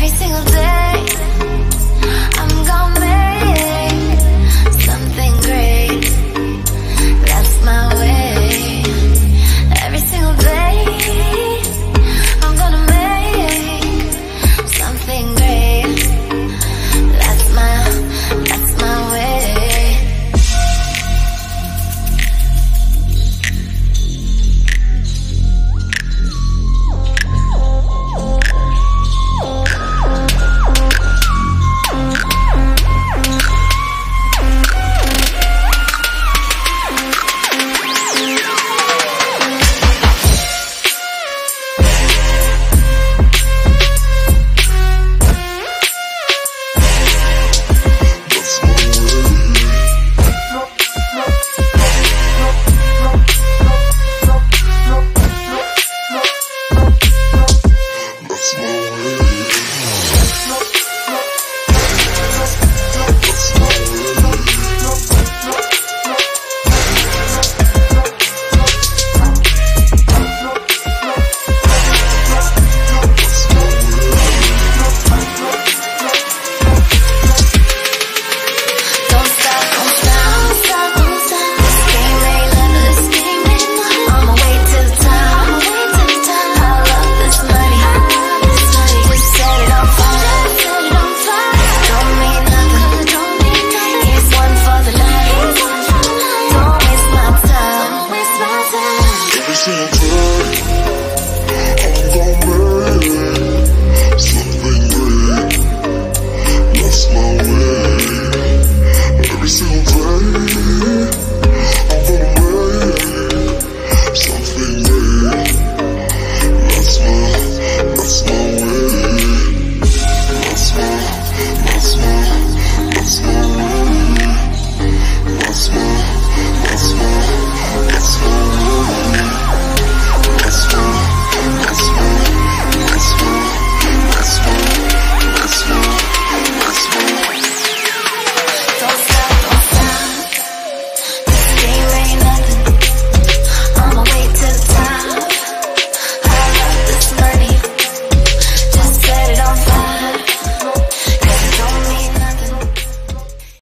Every single day, time, don't waste